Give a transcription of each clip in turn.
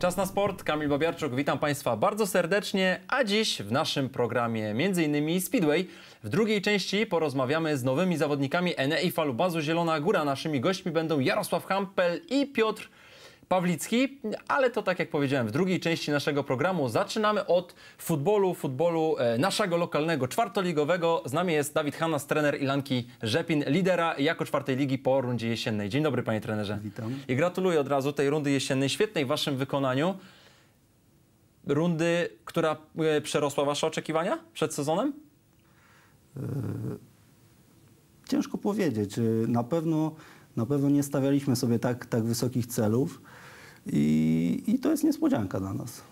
Czas na sport, Kamil Babiarczuk, witam Państwa bardzo serdecznie, a dziś w naszym programie m.in. Speedway. W drugiej części porozmawiamy z nowymi zawodnikami Enei Falubazu Zielona Góra. Naszymi gośćmi będą Jarosław Hampel i Piotr Pawlicki, ale to tak jak powiedziałem, w drugiej części naszego programu zaczynamy od futbolu, futbolu e, naszego lokalnego, czwartoligowego. Z nami jest Dawid Hanas, trener Ilanki Rzepin, lidera jako czwartej ligi po rundzie jesiennej. Dzień dobry panie trenerze. Witam. I gratuluję od razu tej rundy jesiennej, świetnej w waszym wykonaniu. Rundy, która e, przerosła wasze oczekiwania przed sezonem? Ciężko powiedzieć. Na pewno, na pewno nie stawialiśmy sobie tak, tak wysokich celów i, i to jest niespodzianka dla nas.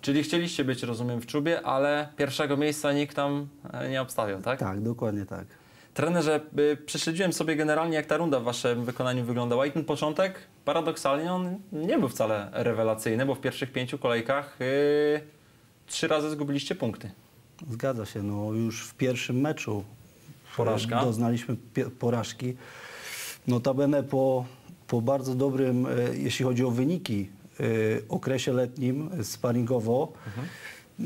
Czyli chcieliście być, rozumiem, w czubie, ale pierwszego miejsca nikt tam e, nie obstawiał, tak? Tak, dokładnie tak. Trenerze, y, prześledziłem sobie generalnie, jak ta runda w waszym wykonaniu wyglądała i ten początek, paradoksalnie, on nie był wcale rewelacyjny, bo w pierwszych pięciu kolejkach yy, trzy razy zgubiliście punkty. Zgadza się. No, już w pierwszym meczu Porażka. doznaliśmy porażki. Notabene po, po bardzo dobrym, e, jeśli chodzi o wyniki, e, okresie letnim e, sparingowo, e,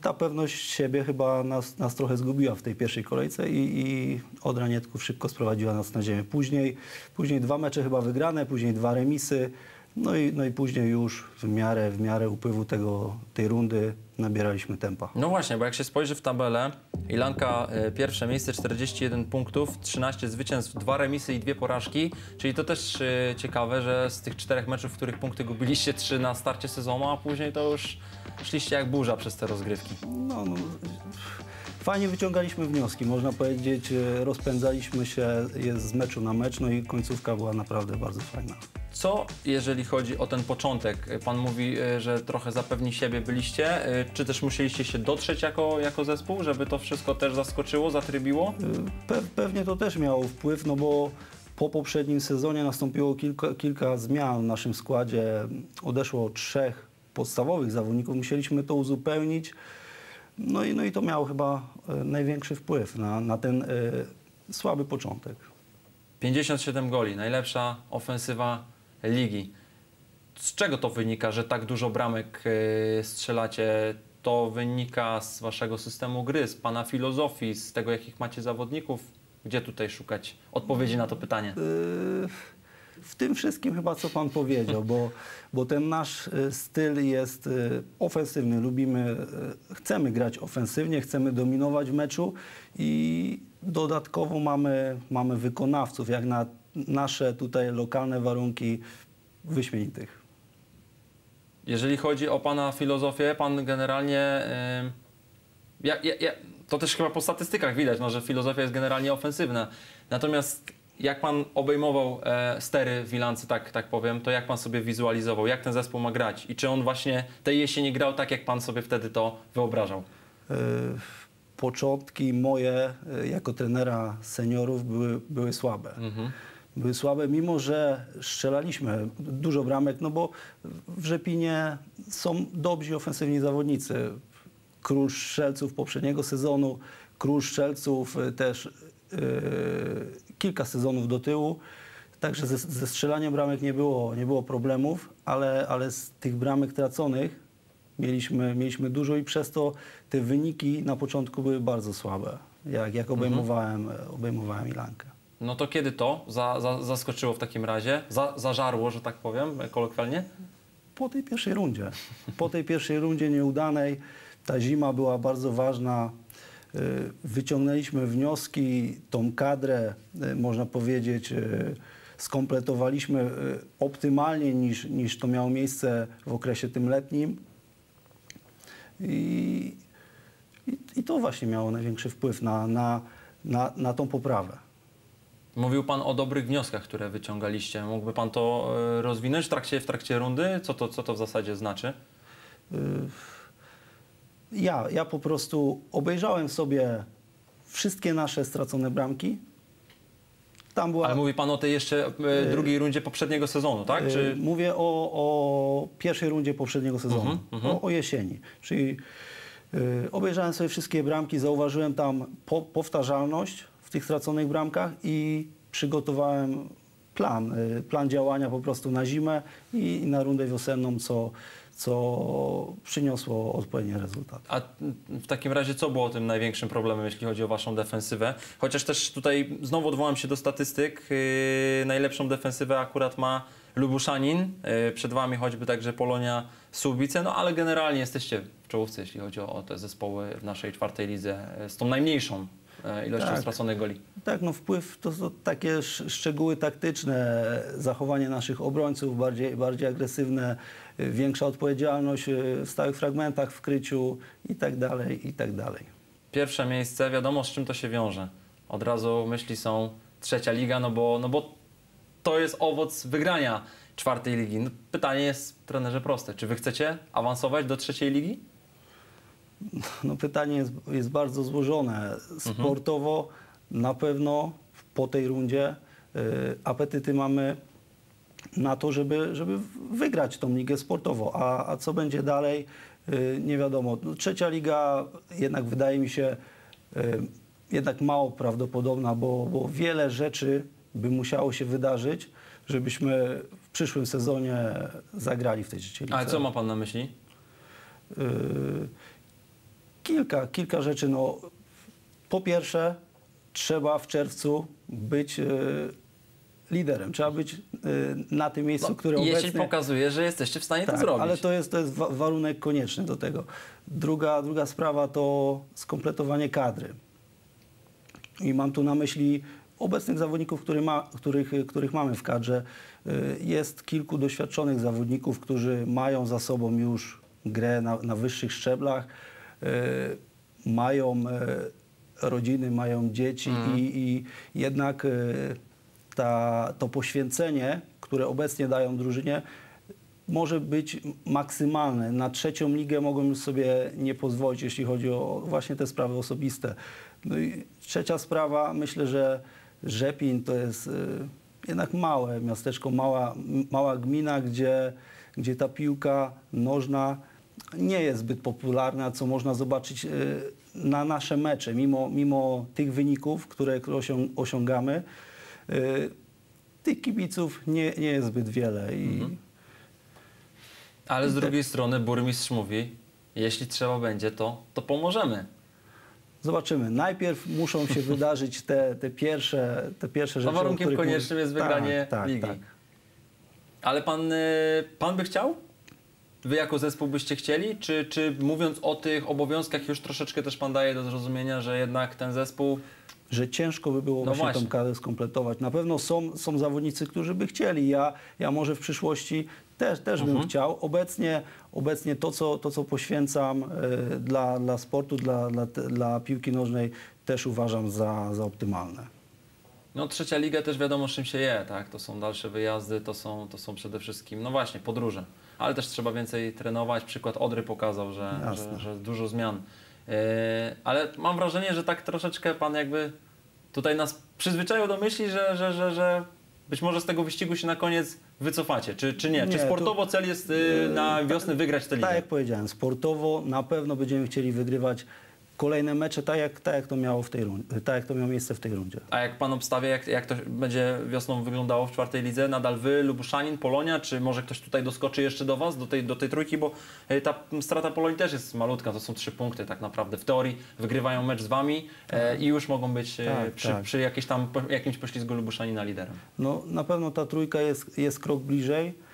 ta pewność siebie chyba nas, nas trochę zgubiła w tej pierwszej kolejce i, i od ranietków szybko sprowadziła nas na ziemię. Później, później dwa mecze chyba wygrane, później dwa remisy, no i, no i później już w miarę, w miarę upływu tego, tej rundy nabieraliśmy tempa. No właśnie, bo jak się spojrzy w tabelę, Ilanka y, pierwsze miejsce, 41 punktów, 13 zwycięstw, dwa remisy i dwie porażki, czyli to też y, ciekawe, że z tych czterech meczów, w których punkty gubiliście trzy na starcie sezonu, a później to już szliście jak burza przez te rozgrywki. No, no, fajnie wyciągaliśmy wnioski, można powiedzieć, e, rozpędzaliśmy się z meczu na mecz, no i końcówka była naprawdę bardzo fajna. Co jeżeli chodzi o ten początek? Pan mówi, y, że trochę zapewni siebie byliście. y, Czy też musieliście się dotrzeć jako, jako zespół, żeby to wszystko też zaskoczyło, zatrybiło? E, Pe pewnie to też miało wpływ, no bo po poprzednim sezonie nastąpiło kilka, kilka zmian w naszym składzie. Odeszło trzech podstawowych zawodników, musieliśmy to uzupełnić. No i, no i to miało chyba e, największy wpływ na, na ten e, słaby początek. 57 goli, najlepsza ofensywa ligi. Z czego to wynika, że tak dużo bramek y, strzelacie? To wynika z waszego systemu gry, z pana filozofii, z tego, jakich macie zawodników? Gdzie tutaj szukać odpowiedzi na to pytanie? Y, W tym wszystkim chyba, co Pan powiedział, bo, bo ten nasz y, styl jest ofensywny. Lubimy, chcemy grać ofensywnie, chcemy dominować w meczu i dodatkowo mamy, mamy wykonawców, jak na nasze tutaj lokalne warunki wyśmienitych. Jeżeli chodzi o pana filozofię, pan generalnie. y, ja, ja, ja, to też chyba po statystykach widać, no, że filozofia jest generalnie ofensywna. Natomiast jak pan obejmował e, stery w Wilance, tak, tak powiem, to jak pan sobie wizualizował, jak ten zespół ma grać i czy on właśnie tej jesieni grał tak, jak pan sobie wtedy to wyobrażał? Y, Początki moje y, jako trenera seniorów były, były słabe. Były słabe, mimo że strzelaliśmy dużo bramek, no bo w Rzepinie są dobrzy ofensywni zawodnicy. Król strzelców poprzedniego sezonu, król strzelców y, też y, kilka sezonów do tyłu. Także ze, ze strzelaniem bramek nie było, nie było problemów, ale, ale z tych bramek traconych mieliśmy, mieliśmy dużo i przez to te wyniki na początku były bardzo słabe, jak, jak obejmowałem, obejmowałem Ilankę. No to kiedy to za, za, zaskoczyło w takim razie? Za, zażarło, że tak powiem, kolokwialnie? Po tej pierwszej rundzie. Po tej pierwszej rundzie nieudanej ta zima była bardzo ważna. Y, Wyciągnęliśmy wnioski, tą kadrę, y, można powiedzieć, y, skompletowaliśmy optymalnie niż, niż to miało miejsce w okresie tym letnim. I, i, i to właśnie miało największy wpływ na, na, na, na tą poprawę. Mówił Pan o dobrych wnioskach, które wyciągaliście. Mógłby Pan to e, rozwinąć w trakcie, w trakcie rundy? Co to, co to w zasadzie znaczy? Ja, ja po prostu obejrzałem sobie wszystkie nasze stracone bramki. Tam była. Ale mówi Pan o tej jeszcze e, drugiej rundzie poprzedniego sezonu, tak? y, Czy... Mówię o, o pierwszej rundzie poprzedniego sezonu, Mhm, O, o jesieni. Czyli obejrzałem sobie wszystkie bramki, zauważyłem tam po, powtarzalność w tych straconych bramkach i przygotowałem plan, y, plan działania po prostu na zimę i na rundę wiosenną, co, co przyniosło odpowiednie rezultaty. A w takim razie co było tym największym problemem, jeśli chodzi o waszą defensywę? Chociaż też tutaj znowu odwołam się do statystyk. Yy, najlepszą defensywę akurat ma Lubuszanin. Yy, przed wami choćby także Polonia Słubice, no ale generalnie jesteście w czołówce, jeśli chodzi o, te zespoły w naszej czwartej lidze z tą najmniejszą ilością Tak. straconych goli. Tak, no wpływ to są takie sz- szczegóły taktyczne, zachowanie naszych obrońców bardziej, bardziej agresywne, większa odpowiedzialność y, w stałych fragmentach w kryciu i tak dalej, i tak dalej. Pierwsze miejsce, wiadomo z czym to się wiąże. Od razu myśli są trzecia liga, no bo, no bo to jest owoc wygrania czwartej ligi. No, pytanie jest, trenerze, proste. Czy wy chcecie awansować do trzeciej ligi? No pytanie jest, jest bardzo złożone. Sportowo na pewno po tej rundzie y, apetyty mamy na to, żeby, żeby wygrać tą ligę sportowo. A, a co będzie dalej, y, nie wiadomo. No, trzecia liga jednak wydaje mi się y, jednak mało prawdopodobna, bo, bo wiele rzeczy by musiało się wydarzyć, żebyśmy w przyszłym sezonie zagrali w tej trzeciej lidze. Ale co ma pan na myśli? Kilka, kilka rzeczy. No, po pierwsze, trzeba w czerwcu być y, liderem. Trzeba być y, na tym miejscu, które Jeśli obecnie... pokazuje, że jesteście w stanie to Tak, zrobić. ale to jest, to jest wa- warunek konieczny do tego. Druga, druga sprawa to skompletowanie kadry. I mam tu na myśli obecnych zawodników, który ma, których, których mamy w kadrze. Y, Jest kilku doświadczonych zawodników, którzy mają za sobą już grę na, na wyższych szczeblach, mają y, rodziny, mają dzieci i, i jednak y, ta, to poświęcenie, które obecnie dają drużynie, może być maksymalne. Na trzecią ligę mogą już sobie nie pozwolić, jeśli chodzi o właśnie te sprawy osobiste. No i trzecia sprawa, myślę, że Rzepin to jest jednak małe miasteczko, mała, mała gmina, gdzie, gdzie ta piłka nożna nie jest zbyt popularna, co można zobaczyć y, na nasze mecze. Mimo, mimo tych wyników, które które osią- osiągamy, y, tych kibiców nie, nie jest zbyt wiele. I, Mhm. Ale z drugiej strony burmistrz mówi, jeśli trzeba będzie, to, to pomożemy. Zobaczymy. Najpierw muszą się wydarzyć te, te, pierwsze, te pierwsze rzeczy. No warunkiem koniecznym jest wygranie tak, tak, ligi. Tak. Ale pan, y, pan by chciał? Wy jako zespół byście chcieli? Czy, czy mówiąc o tych obowiązkach już troszeczkę też pan daje do zrozumienia, że jednak ten zespół... Że ciężko by było No właśnie, właśnie. tą kadrę skompletować. Na pewno są, są zawodnicy, którzy by chcieli. Ja, ja może w przyszłości też, też Mhm. bym chciał. Obecnie, obecnie to, co, to, co poświęcam e, dla, dla sportu, dla, dla, dla piłki nożnej, też uważam za, za optymalne. No trzecia liga też wiadomo czym się je, tak? To są dalsze wyjazdy, to są, to są przede wszystkim, no właśnie, podróże. Ale też trzeba więcej trenować. Przykład Odry pokazał, że, że, że dużo zmian. Yy, ale mam wrażenie, że tak troszeczkę pan jakby tutaj nas przyzwyczaił do myśli, że, że, że, że być może z tego wyścigu się na koniec wycofacie, czy, czy nie? Nie, czy to- sportowo cel jest yy, na wiosnę wygrać tę ligę? Tak jak powiedziałem, sportowo na pewno będziemy chcieli wygrywać kolejne mecze, tak jak, tak jak, to, miało w tej rundzie, tak jak to miało miejsce w tej rundzie. A jak pan obstawia, jak, jak to będzie wiosną wyglądało w czwartej lidze? Nadal wy, Lubuszanin, Polonia, czy może ktoś tutaj doskoczy jeszcze do was, do tej, do tej trójki? Bo e, ta strata Polonii też jest malutka, to są trzy punkty tak naprawdę. W teorii wygrywają mecz z wami e, i już mogą być e, Tak, przy, tak. przy jakiejś tam, jakimś poślizgu Lubuszanina liderem. No, na pewno ta trójka jest, jest krok bliżej.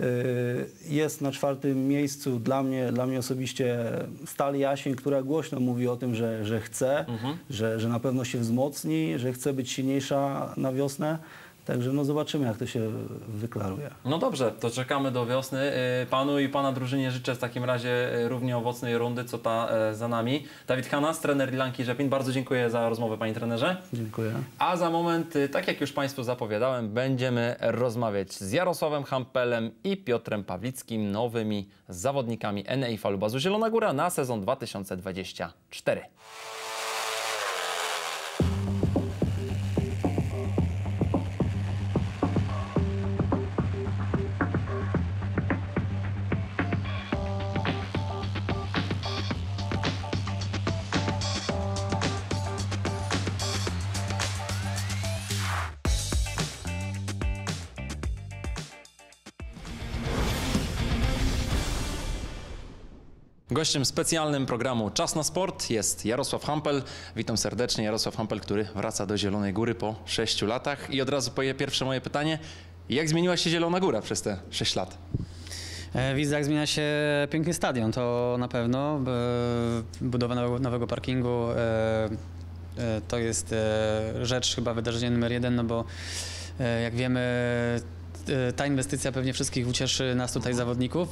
Yy, Jest na czwartym miejscu dla mnie, dla mnie osobiście Stal Jasień, która głośno mówi o tym, że, że chce, Mhm. że, że na pewno się wzmocni, że chce być silniejsza na wiosnę. Także no zobaczymy, jak to się wyklaruje. No dobrze, to czekamy do wiosny. E, Panu i pana drużynie życzę w takim razie e, równie owocnej rundy, co ta e, za nami. Dawid Hanas, trener Lilanki Rzepin, bardzo dziękuję za rozmowę, panie trenerze. Dziękuję. A za moment, y, tak jak już Państwu zapowiadałem, będziemy rozmawiać z Jarosławem Hampelem i Piotrem Pawlickim, nowymi zawodnikami NEI Falubazu Zielona Góra na sezon 2024. Gościem specjalnym programu Czas na Sport jest Jarosław Hampel. Witam serdecznie. Jarosław Hampel, który wraca do Zielonej Góry po 6 latach. I od razu poje pierwsze moje pytanie. Jak zmieniła się Zielona Góra przez te 6 lat? E, Widzę, jak zmienia się piękny stadion, to na pewno. Budowa nowego, parkingu e, e, to jest rzecz, chyba wydarzenie numer jeden, no bo jak wiemy, ta inwestycja pewnie wszystkich ucieszy nas tutaj zawodników.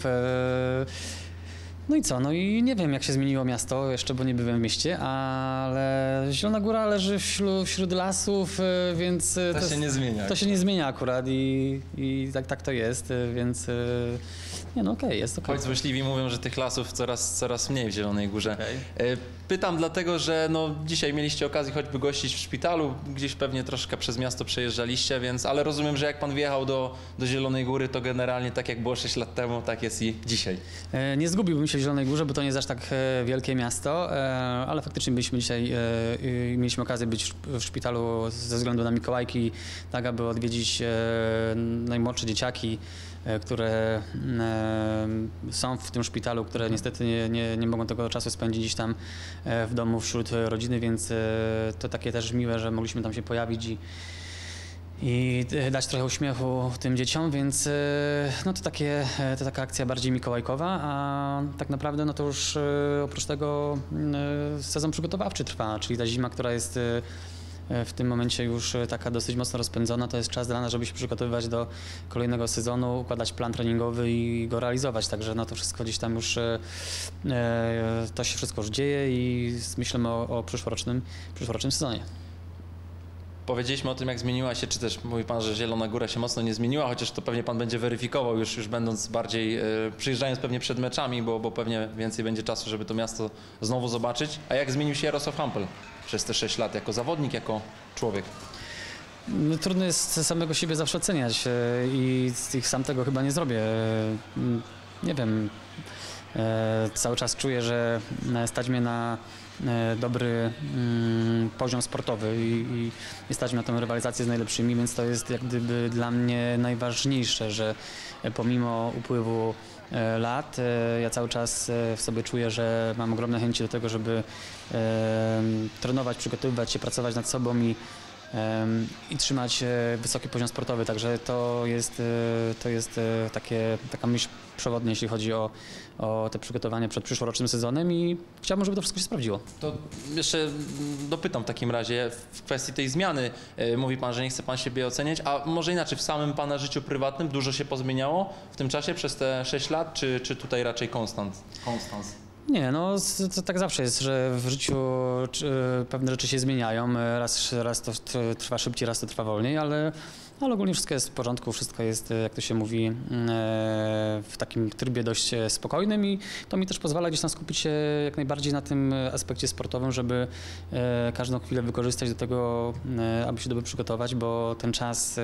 No i co? No i nie wiem, jak się zmieniło miasto jeszcze, bo nie byłem w mieście, ale Zielona Góra leży wśród, wśród lasów, e, więc e, To się jest- nie zmienia. to się nie zmienia akurat i, i tak, tak to jest, y, więc y, nie no okej, jest okej. Choć złośliwi mówią, że tych lasów coraz, coraz mniej w Zielonej Górze. E, Pytam dlatego, że no, dzisiaj mieliście okazję choćby gościć w szpitalu, gdzieś pewnie troszkę przez miasto przejeżdżaliście, więc, ale rozumiem, że jak pan wjechał do, do Zielonej Góry, to generalnie tak jak było 6 lat temu, tak jest i dzisiaj. E, Nie zgubiłbym się w Zielonej Górze, bo to nie jest aż tak e, wielkie miasto, ale faktycznie byliśmy dzisiaj, mieliśmy okazję być w szpitalu ze względu na Mikołajki, tak aby odwiedzić najmłodsze dzieciaki, które e, są w tym szpitalu, które niestety nie, nie, nie mogą tego czasu spędzić gdzieś tam e, w domu wśród rodziny, więc e, to takie też miłe, że mogliśmy tam się pojawić i i e, dać trochę uśmiechu tym dzieciom, więc e, no to, takie, e, to taka akcja bardziej mikołajkowa, a tak naprawdę no to już e, oprócz tego e, sezon przygotowawczy trwa, czyli ta zima, która jest e, e, w tym momencie już e, taka dosyć mocno rozpędzona, to jest czas dla nas, żeby się przygotowywać do kolejnego sezonu, układać plan treningowy i go realizować, także no to wszystko gdzieś tam już, e, e, to się wszystko już dzieje i myślimy o, o przyszłorocznym, przyszłorocznym sezonie. Powiedzieliśmy o tym, jak zmieniła się, czy też mówi Pan, że Zielona Góra się mocno nie zmieniła, chociaż to pewnie Pan będzie weryfikował już, już będąc bardziej, e, przyjeżdżając pewnie przed meczami, bo, bo pewnie więcej będzie czasu, żeby to miasto znowu zobaczyć. A jak zmienił się Jarosław Hampel przez te 6 lat jako zawodnik, jako człowiek? No, trudno jest samego siebie zawsze oceniać e, i tych sam tego chyba nie zrobię. E, Nie wiem. e, Cały czas czuję, że stać mnie na dobry mm, poziom sportowy i, i, i stać mnie na tę rywalizację z najlepszymi, więc to jest jak gdyby dla mnie najważniejsze, że pomimo upływu lat. E, ja cały czas e, w sobie czuję, że mam ogromne chęci do tego, żeby e, trenować, przygotowywać się, pracować nad sobą i i trzymać e, wysoki poziom sportowy. Także to jest, e, to jest e, takie, taka myśl przewodnia, jeśli chodzi o, o te przygotowania przed przyszłorocznym sezonem i chciałbym, żeby to wszystko się sprawdziło. To jeszcze dopytam w takim razie w kwestii tej zmiany. Mówi Pan, że nie chce Pan siebie oceniać, a może inaczej, w samym Pana życiu prywatnym dużo się pozmieniało w tym czasie przez te 6 lat, czy, czy tutaj raczej konstant? Konstans. Nie, no to tak zawsze jest, że w życiu pewne rzeczy się zmieniają. Raz, raz to trwa szybciej, raz to trwa wolniej, ale, ale ogólnie wszystko jest w porządku, wszystko jest, jak to się mówi, mm, e, w takim trybie dość e, spokojnym i to mi też pozwala gdzieś tam skupić się jak najbardziej na tym e, aspekcie sportowym, żeby każdą chwilę wykorzystać do tego, e, aby się dobrze przygotować, bo ten czas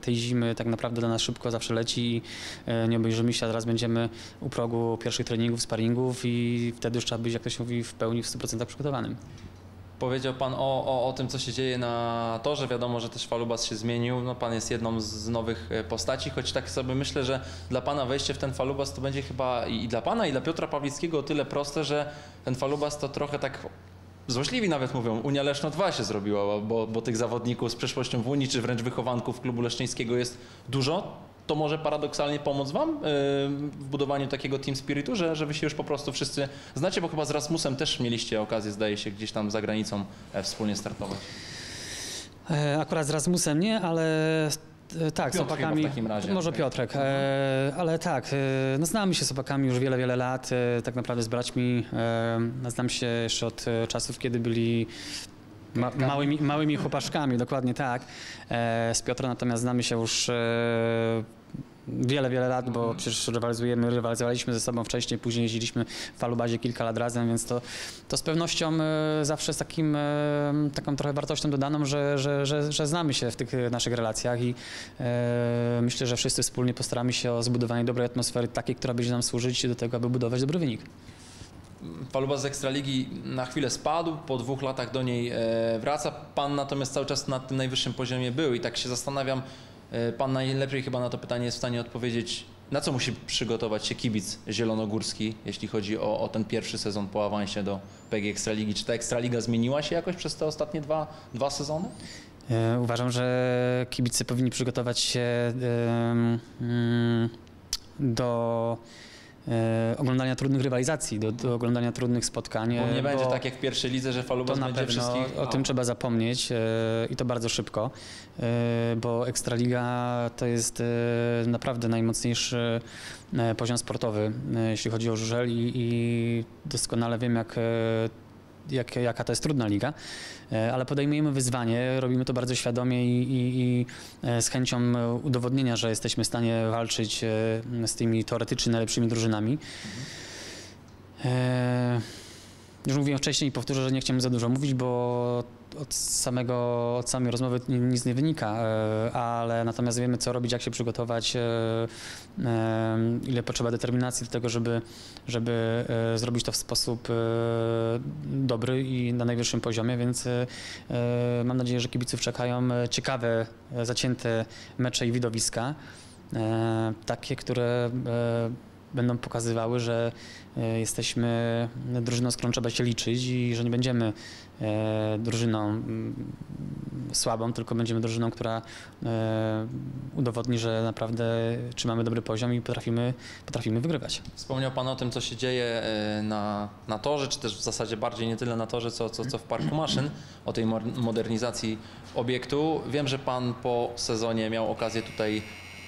tej zimy tak naprawdę dla nas szybko zawsze leci i nie obejrzymy się, a teraz będziemy u progu pierwszych treningów, sparingów i wtedy już trzeba być, jak to się mówi, w pełni w 100% przygotowanym. Powiedział Pan o, o, o tym, co się dzieje na torze. Wiadomo, że też Falubas się zmienił. No, pan jest jedną z nowych e, postaci, choć tak sobie myślę, że dla Pana wejście w ten Falubas to będzie chyba i, dla Pana, i dla Piotra Pawlickiego o tyle proste, że ten Falubas to trochę tak złośliwi nawet mówią, Unia Leszno 2 się zrobiła, bo, bo tych zawodników z przeszłością w Unii, czy wręcz wychowanków klubu leszczyńskiego jest dużo. To może paradoksalnie pomóc Wam yy, w budowaniu takiego team spiritu, że, że Wy się już po prostu wszyscy znacie, bo chyba z Rasmusem też mieliście okazję, zdaje się, gdzieś tam za granicą e, wspólnie startować. E, Akurat z Rasmusem nie, ale e, tak, z Piotr chłopakami. chyba w takim razie. Może Piotrek, e, ale tak, e, no znamy się z chłopakami już wiele, wiele lat, e, tak naprawdę z braćmi. E, znam się jeszcze od czasów, kiedy byli ma, małymi, małymi chłopaczkami, dokładnie tak. E, z Piotrem natomiast znamy się już e, wiele, wiele lat, bo przecież rywalizujemy, rywalizowaliśmy ze sobą wcześniej, później jeździliśmy w Falubazie kilka lat razem, więc to, to z pewnością e, zawsze z takim, taką trochę wartością dodaną, że, że, że, że znamy się w tych naszych relacjach i e, myślę, że wszyscy wspólnie postaramy się o zbudowanie dobrej atmosfery, takiej, która będzie nam służyć do tego, aby budować dobry wynik. Falubas z Ekstraligi na chwilę spadł, po dwóch latach do niej e, wraca. Pan natomiast cały czas na tym najwyższym poziomie był i tak się zastanawiam, e, pan najlepiej chyba na to pytanie jest w stanie odpowiedzieć, Na co musi przygotować się kibic zielonogórski, jeśli chodzi o, o ten pierwszy sezon po awansie do PG Ekstraligi? Czy ta Ekstraliga zmieniła się jakoś przez te ostatnie dwa, dwa sezony? E, Uważam, że kibice powinni przygotować się mm, do e, oglądania trudnych rywalizacji, do, do oglądania trudnych spotkań. Bo nie e, będzie tak jak w pierwszej lidze, że Falubas będzie pewno wszystkich... o tym trzeba zapomnieć e, i to bardzo szybko, e, bo Ekstraliga to jest e, naprawdę najmocniejszy e, poziom sportowy, e, jeśli chodzi o żużel i, i doskonale wiem jak, e, jak, jaka to jest trudna liga, e, ale podejmujemy wyzwanie, robimy to bardzo świadomie i, i, i e, z chęcią udowodnienia, że jesteśmy w stanie walczyć e, z tymi teoretycznie najlepszymi drużynami. E, już mówiłem wcześniej i powtórzę, że nie chciałem za dużo mówić, bo od, samego, od samej rozmowy ni- nic nie wynika, e, ale natomiast wiemy, co robić, jak się przygotować, e, e, ile potrzeba determinacji do tego, żeby, żeby zrobić to w sposób dobry i na najwyższym poziomie, więc mam nadzieję, że kibiców czekają ciekawe, zacięte mecze i widowiska, takie, które będą pokazywały, że e, jesteśmy drużyną, z którą trzeba się liczyć i że nie będziemy e, drużyną słabą, tylko będziemy drużyną, która e, udowodni, że naprawdę trzymamy dobry poziom i potrafimy, potrafimy wygrywać. Wspomniał Pan o tym, co się dzieje na, na torze, czy też w zasadzie bardziej nie tyle na torze, co, co, co w parku maszyn, o tej modernizacji obiektu. Wiem, że Pan po sezonie miał okazję tutaj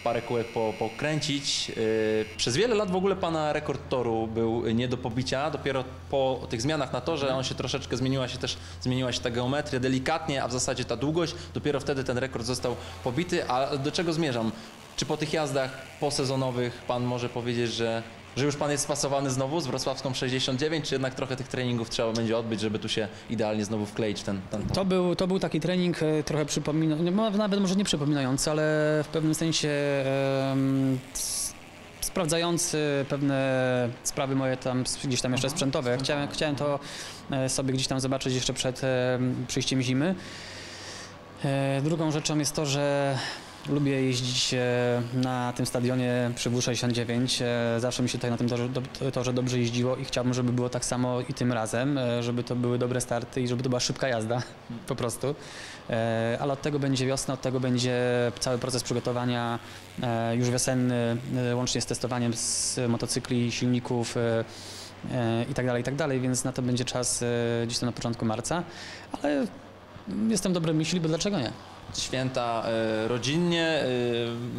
parę kółek po, pokręcić. E, Przez wiele lat w ogóle Pana rekord toru był nie do pobicia. Dopiero po tych zmianach na torze on się troszeczkę zmieniła się też, zmieniła się ta geometria delikatnie, a w zasadzie ta długość. Dopiero wtedy ten rekord został pobity. A do czego zmierzam? Czy po tych jazdach posezonowych Pan może powiedzieć, że, że już Pan jest spasowany znowu z wrocławską 69, czy jednak trochę tych treningów trzeba będzie odbyć, żeby tu się idealnie znowu wkleić ten, ten? To był, to był taki trening e, trochę przypomina, nie, no, nawet może nie przypominający, ale w pewnym sensie s- sprawdzający pewne sprawy moje tam gdzieś tam jeszcze sprzętowe. Ja Chciałem, chciałem to e, sobie gdzieś tam zobaczyć jeszcze przed em, przyjściem zimy. E, Drugą rzeczą jest to, że lubię jeździć e, na tym stadionie przy W69. E, Zawsze mi się tutaj na tym torze, do- torze dobrze jeździło i chciałbym, żeby było tak samo i tym razem, e, żeby to były dobre starty i żeby to była szybka jazda po prostu. Ale od tego będzie wiosna, od tego będzie cały proces przygotowania już wiosenny, łącznie z testowaniem z motocykli, silników i tak dalej, i tak dalej, więc na to będzie czas gdzieś tam na początku marca, ale jestem dobrej myśli, bo dlaczego nie? Święta e, rodzinnie,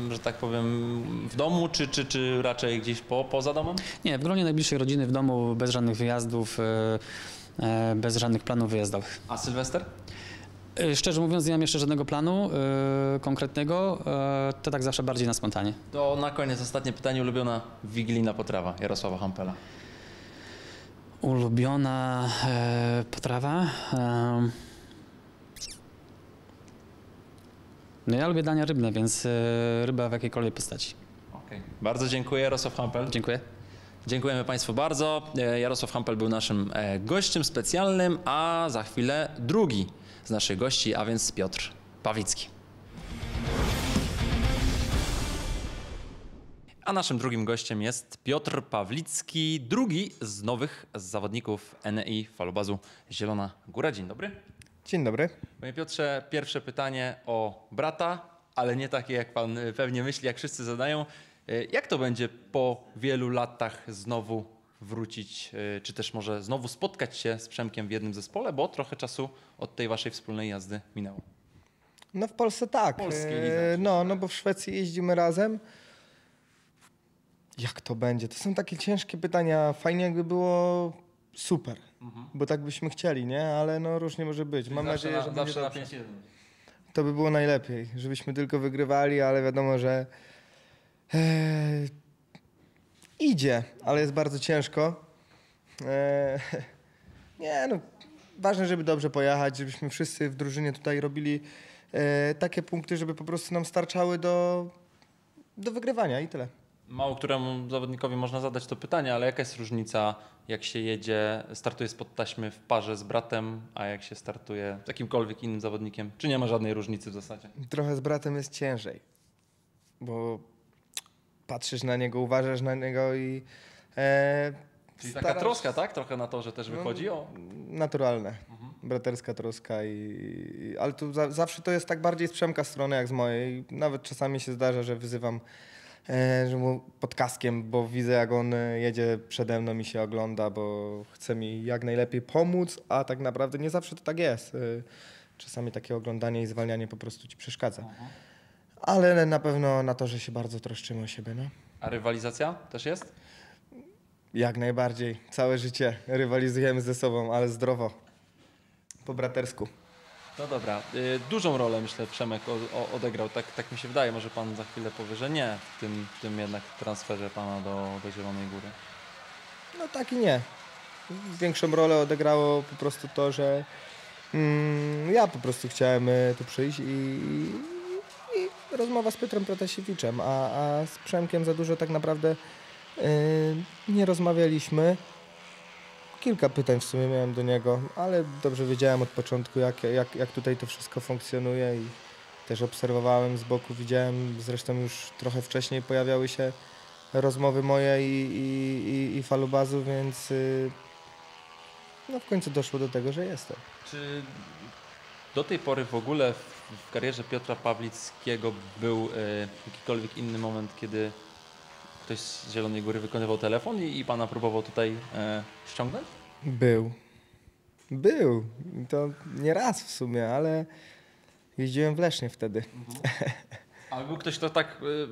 e, że tak powiem, w domu, czy, czy, czy raczej gdzieś po, poza domem? Nie, w gronie najbliższej rodziny w domu, bez żadnych wyjazdów, e, bez żadnych planów wyjazdowych. A Sylwester? Szczerze mówiąc, nie mam jeszcze żadnego planu e, konkretnego, e, to tak zawsze bardziej na spontanie. To na koniec ostatnie pytanie, ulubiona wigilijna potrawa Jarosława Hampela. Ulubiona e, potrawa? E, no ja lubię dania rybne, więc e, ryba w jakiejkolwiek postaci. Okej. Bardzo dziękuję, Jarosław Hampel. Dziękuję. Dziękujemy Państwu bardzo. E, Jarosław Hampel był naszym e, gościem specjalnym, a za chwilę drugi z naszych gości, a więc Piotr Pawlicki. A naszym drugim gościem jest Piotr Pawlicki, drugi z nowych zawodników NEI Falobazu Zielona Góra. Dzień dobry. Dzień dobry. Panie Piotrze, pierwsze pytanie o brata, ale nie takie jak pan y, pewnie myśli, jak wszyscy zadają. Y, Jak to będzie po wielu latach znowu wrócić, y, czy też może znowu spotkać się z Przemkiem w jednym zespole, bo trochę czasu od tej waszej wspólnej jazdy minęło. No w Polsce tak. E. No, no bo w Szwecji jeździmy razem. Jak to będzie? To są takie ciężkie pytania. Fajnie jakby było super, bo tak byśmy chcieli, nie? Ale no różnie może być. Mam zawsze nadzieję, na, że zawsze będzie na dobrze. 5-1. To by było najlepiej, żebyśmy tylko wygrywali, ale wiadomo, że e, idzie, ale jest bardzo ciężko. E, nie no, ważne, żeby dobrze pojechać, żebyśmy wszyscy w drużynie tutaj robili e, takie punkty, żeby po prostu nam starczały do, do wygrywania i tyle. Mało któremu zawodnikowi można zadać to pytanie, ale jaka jest różnica, jak się jedzie, startuje spod taśmy w parze z bratem, a jak się startuje z jakimkolwiek innym zawodnikiem? Czy nie ma żadnej różnicy w zasadzie? Trochę z bratem jest ciężej, bo patrzysz na niego, uważasz na niego i e, Czyli taka starasz- troska, tak? Trochę na to, że No, też wychodzi o... naturalne. Braterska troska i, i ale tu za, zawsze to jest tak bardziej z Przemka strony jak z mojej. Nawet czasami się zdarza, że wyzywam że mu pod kaskiem, bo widzę jak on e, jedzie przede mną i się ogląda, bo chce mi jak najlepiej pomóc, a tak naprawdę nie zawsze to tak jest. E, czasami takie oglądanie i zwalnianie po prostu ci przeszkadza. Ale na pewno na to, że się bardzo troszczymy o siebie, no. A rywalizacja też jest? Jak najbardziej. Całe życie rywalizujemy ze sobą, ale zdrowo. Po bratersku. No dobra, y, dużą rolę myślę Przemek odegrał, tak, tak mi się wydaje, może pan za chwilę powie, że nie w tym, w tym jednak transferze pana do, do Zielonej Góry. No tak i nie. Większą rolę odegrało po prostu to, że mm, ja po prostu chciałem e, tu przyjść i, i, rozmowa z Piotrem Protasiewiczem, a, a z Przemkiem za dużo tak naprawdę e, nie rozmawialiśmy. Kilka pytań w sumie miałem do niego, ale dobrze wiedziałem od początku, jak, jak, jak tutaj to wszystko funkcjonuje i też obserwowałem z boku, widziałem, zresztą już trochę wcześniej pojawiały się rozmowy moje i, i, i, i falubazu, więc y, no w końcu doszło do tego, że jestem. Czy do tej pory w ogóle w, w karierze Piotra Pawlickiego był y, jakikolwiek inny moment, kiedy ktoś z Zielonej Góry wykonywał telefon i, i pana próbował tutaj e, ściągnąć? Był. Był. To nie raz w sumie, ale jeździłem w Lesznie wtedy. Ale był ktoś, kto tak y,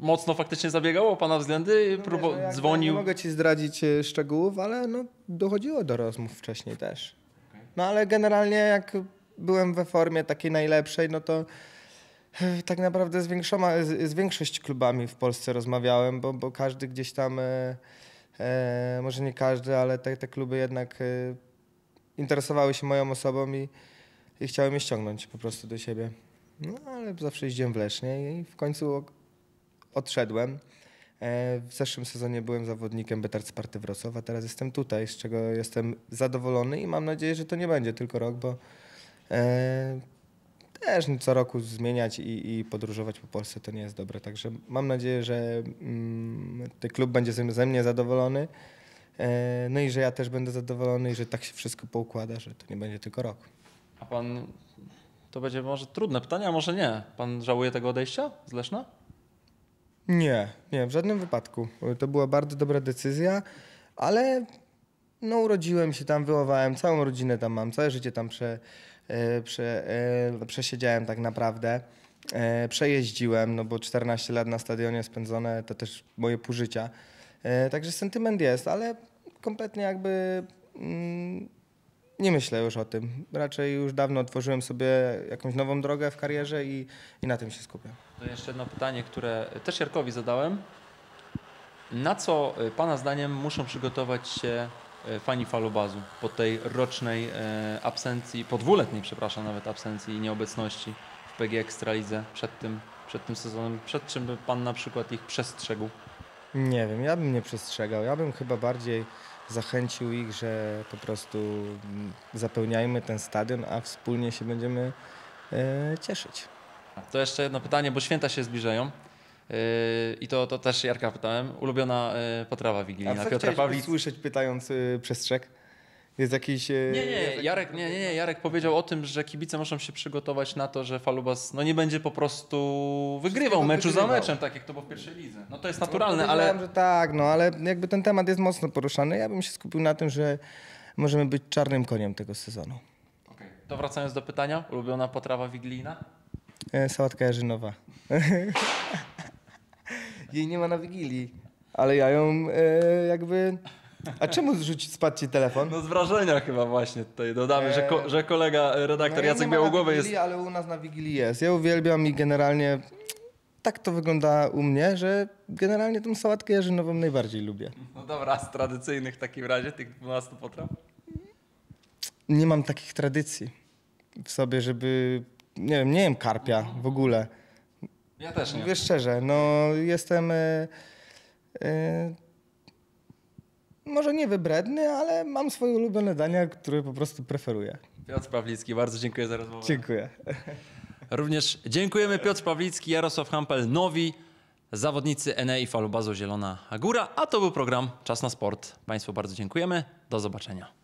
mocno faktycznie zabiegał o pana względy, próbo- Wiesz, no dzwonił. Nie mogę ci zdradzić e, szczegółów, ale no, dochodziło do rozmów wcześniej też. No ale generalnie jak byłem we formie takiej najlepszej, no to tak naprawdę z, większoma, z, z większość klubami w Polsce rozmawiałem, bo, bo każdy gdzieś tam, e, e, może nie każdy, ale te, te kluby jednak e, interesowały się moją osobą i, i chciały mnie ściągnąć po prostu do siebie. No ale zawsze jeździłem w Lesznie i w końcu odszedłem. E, W zeszłym sezonie byłem zawodnikiem Betard Sparty Wrocław, a teraz jestem tutaj, z czego jestem zadowolony i mam nadzieję, że to nie będzie tylko rok, bo e, też co roku zmieniać i, i podróżować po Polsce to nie jest dobre. Także mam nadzieję, że mm, ten klub będzie ze, ze mnie zadowolony. E, no i że ja też będę zadowolony i że tak się wszystko poukłada, że to nie będzie tylko rok. A pan, to będzie może trudne pytanie, a może nie. Pan żałuje tego odejścia z Leszna? Nie, nie, w żadnym wypadku. To była bardzo dobra decyzja, ale no urodziłem się tam, wychowałem, całą rodzinę tam mam, całe życie tam prze, prze, e, przesiedziałem tak naprawdę. E, przejeździłem, no bo 14 lat na stadionie spędzone to też moje pół życia. E, także sentyment jest, ale kompletnie jakby mm, nie myślę już o tym. Raczej już dawno otworzyłem sobie jakąś nową drogę w karierze i, i na tym się skupiam. To jeszcze jedno pytanie, które też Jarkowi zadałem. Na co y, Pana zdaniem muszą przygotować się fani falubazu po tej rocznej e, absencji, po dwuletniej, przepraszam, nawet absencji i nieobecności w PG Ekstralidze przed tym, przed tym sezonem? Przed czym by Pan na przykład ich przestrzegł? Nie wiem, ja bym nie przestrzegał. Ja bym chyba bardziej zachęcił ich, że po prostu mm, zapełniajmy ten stadion, a wspólnie się będziemy e, cieszyć. To jeszcze jedno pytanie, bo święta się zbliżają. Yy, I to, to też Jarka pytałem. Ulubiona y, potrawa wigilijna Piotra Pawlic. słyszeć pytając y, przestrzeg? Jest jakiś... y, Nie, nie, jest Jarek, nie, nie, nie, Jarek powiedział o tym, że kibice muszą się przygotować na to, że Falubas no nie będzie po prostu wygrywał meczu za wygrywał. meczem, tak jak to było w pierwszej lidze. No to jest No, naturalne, powiedziałem, ale że tak, no ale jakby ten temat jest mocno poruszany. Ja bym się skupił na tym, że możemy być czarnym koniem tego sezonu. to wracając do pytania, ulubiona potrawa wigilijna? E, sałatka jarzynowa. Jej nie ma na Wigilii, ale ja ją e, jakby... A czemu zrzucić, spadł ci telefon? No z wrażenia chyba właśnie tutaj dodamy, że, ko- Eee, że kolega e, redaktor No, jej Jacek Białogłowy jest... Ale u nas na Wigilii jest. Ja uwielbiam i generalnie tak to wygląda u mnie, że generalnie tą sałatkę jarzynową najbardziej lubię. No dobra, z tradycyjnych w takim razie, tych 12 potraw? Nie mam takich tradycji w sobie, żeby... Nie wiem, nie wiem karpia w ogóle. Ja też nie. Mówię szczerze, no jestem... E, e, może nie wybredny, ale mam swoje ulubione dania, które po prostu preferuję. Piotr Pawlicki, bardzo dziękuję za rozmowę. Dziękuję. Również dziękujemy Piotr Pawlicki, Jarosław Hampel, nowi zawodnicy Enei Falubazu Zielona Góra, a to był program Czas na Sport. Państwu bardzo dziękujemy. Do zobaczenia.